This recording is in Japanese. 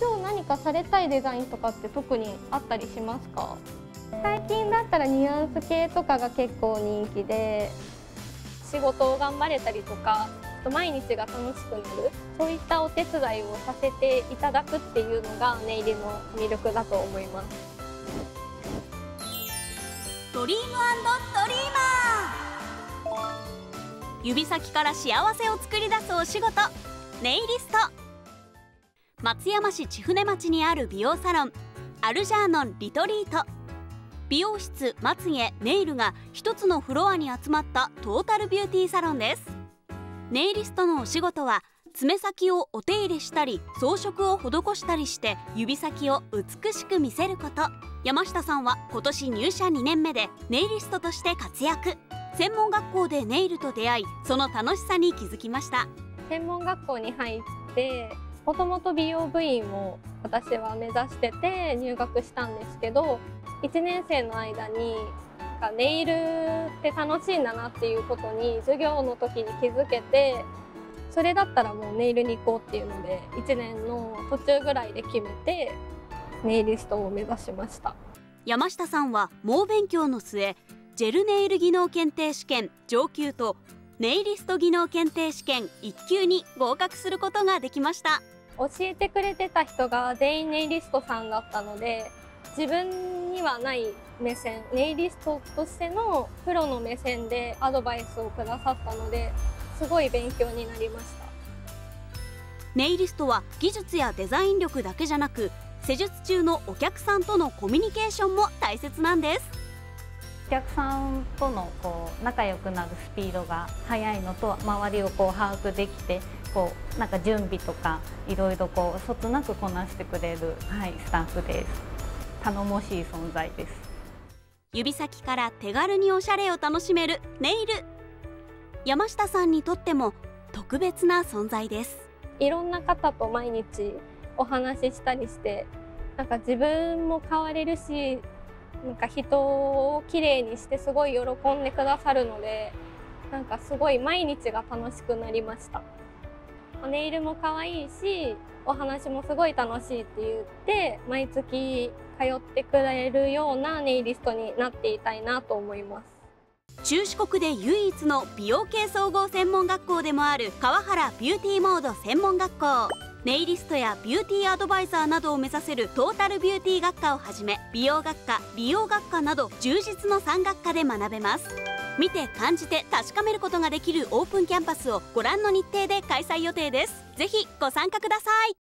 今日何かされたいデザインとかって特にあったりしますか？最近だったらニュアンス系とかが結構人気で。仕事を頑張れたりとか毎日が楽しくなる。そういったお手伝いをさせていただくっていうのがネイルの魅力だと思います。ドリームドリーマー。指先から幸せを作り出すお仕事。ネイリスト松山市千船町にある美容サロンアルジャーノンリトリート。美容室まつげネイルが一つのフロアに集まったトータルビューティーサロンです。ネイリストのお仕事は爪先をお手入れしたり装飾を施したりして指先を美しく見せること。山下さんは今年入社2年目でネイリストとして活躍。専門学校でネイルと出会いその楽しさに気づきました。専門学校に入ってもともと美容部員を私は目指してて入学したんですけど1年生の間にネイルって楽しいんだなっていうことに授業の時に気づけてそれだったらもうネイルに行こうっていうので1年の途中ぐらいで決めてネイリストを目指しました。山下さんは猛勉強の末ジェルネイル技能検定試験上級とネイリスト技能検定試験1級に合格することができました。教えてくれてた人が全員ネイリストさんだったので自分にはない目線ネイリストとしてのプロの目線でアドバイスをくださったのですごい勉強になりました。ネイリストは技術やデザイン力だけじゃなく施術中のお客さんとのコミュニケーションも大切なんです。お客さんとのこう仲良くなるスピードが速いのと周りをこう把握できてこうなんか準備とかいろいろこうそつなくこなしてくれる、はい、スタッフです。頼もしい存在です。指先から手軽におしゃれを楽しめるネイル。山下さんにとっても特別な存在です。いろんな方と毎日お話ししたりしてなんか自分も変われるしなんか人をきれいにしてすごい喜んでくださるのでなんかすごい毎日が楽しくなりましたネイルも可愛いしお話もすごい楽しいって言って毎月通ってくれるようなネイリストになっていたいなと思います。中四国で唯一の美容系総合専門学校でもある川原ビューティーモード専門学校。ネイリストやビューティーアドバイザーなどを目指せるトータルビューティー学科をはじめ美容学科理容学科など充実の3学科で学べます。見て感じて確かめることができるオープンキャンパスをご覧の日程で開催予定です。ぜひご参加ください。